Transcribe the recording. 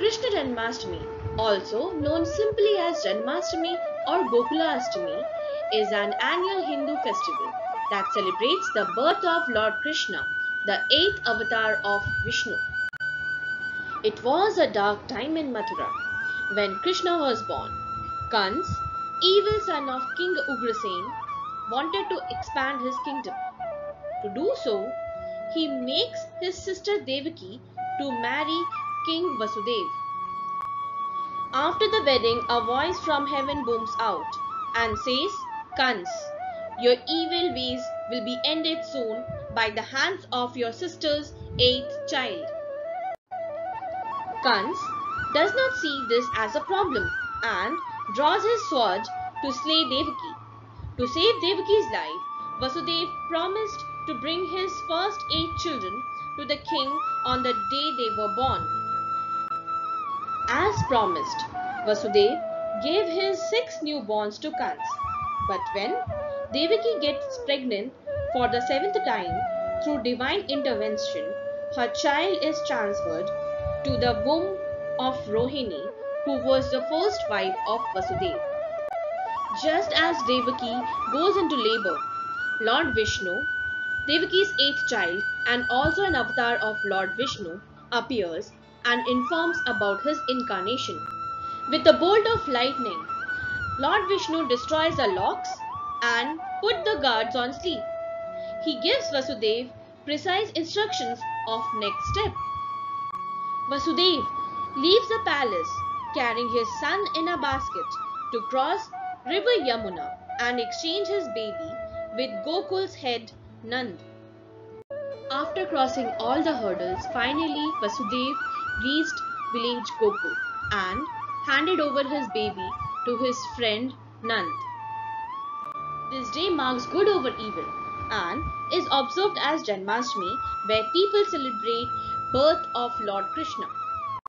Krishna Janmashtami, also known simply as Janmashtami or Gokula Ashtami, is an annual Hindu festival that celebrates the birth of Lord Krishna, the eighth avatar of Vishnu. It was a dark time in Mathura when Krishna was born. Kans, evil son of King Ugrasen, wanted to expand his kingdom. To do so, he makes his sister Devaki to marry King Vasudev. After the wedding, a voice from heaven booms out and says, Kans, your evil ways will be ended soon by the hands of your sister's eighth child. Kans does not see this as a problem and draws his sword to slay Devaki. To save Devaki's life, Vasudev promised to bring his first eight children to the king on the day they were born. As promised, Vasudev gave his six newborns to Kans. But when Devaki gets pregnant for the seventh time through divine intervention, her child is transferred to the womb of Rohini, who was the first wife of Vasudev. Just as Devaki goes into labor, Lord Vishnu, Devaki's eighth child and also an avatar of Lord Vishnu, appears and informs about his incarnation. With a bolt of lightning, Lord Vishnu destroys the locks and put the guards on sleep. He gives Vasudev precise instructions of next step. Vasudev leaves the palace carrying his son in a basket to cross river Yamuna and exchange his baby with Gokul's head Nand. After crossing all the hurdles, finally Vasudev reached village Gokul and handed over his baby to his friend Nand. This day marks good over evil and is observed as Janmashtami where people celebrate birth of Lord Krishna.